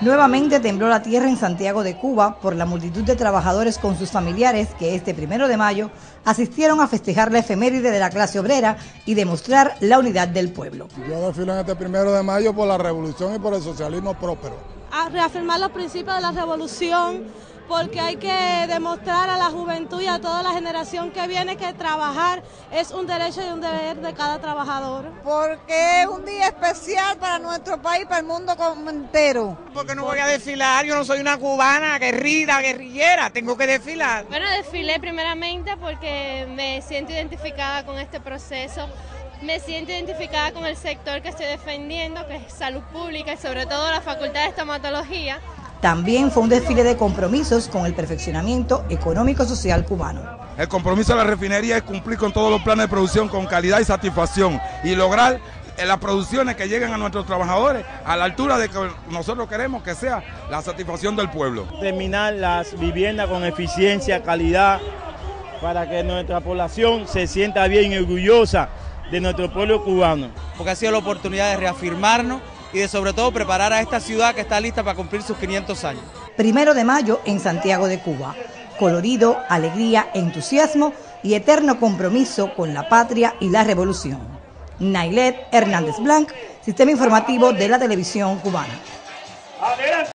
Nuevamente tembló la tierra en Santiago de Cuba por la multitud de trabajadores con sus familiares que este primero de mayo asistieron a festejar la efeméride de la clase obrera y demostrar la unidad del pueblo. Yo desfilo en este primero de mayo por la revolución y por el socialismo próspero. A reafirmar los principios de la revolución porque hay que demostrar a la juventud y a toda la generación que viene que trabajar es un derecho y un deber de cada trabajador. Porque es un día especial para nuestro país, para el mundo entero. Porque no voy a desfilar, yo no soy una cubana guerrida, guerrillera, tengo que desfilar. Bueno, desfilé primeramente porque me siento identificada con este proceso me siento identificada con el sector que estoy defendiendo, que es salud pública y sobre todo la Facultad de Estomatología. También fue un desfile de compromisos con el perfeccionamiento económico-social cubano. El compromiso de la refinería es cumplir con todos los planes de producción con calidad y satisfacción y lograr eh, las producciones que lleguen a nuestros trabajadores a la altura de que nosotros queremos que sea la satisfacción del pueblo. Terminar las viviendas con eficiencia, calidad, para que nuestra población se sienta bien y orgullosa de nuestro pueblo cubano. Porque ha sido la oportunidad de reafirmarnos y de sobre todo preparar a esta ciudad que está lista para cumplir sus 500 años. Primero de mayo en Santiago de Cuba. Colorido, alegría, entusiasmo y eterno compromiso con la patria y la revolución. Nailet Hernández Blanc, Sistema Informativo de la Televisión Cubana.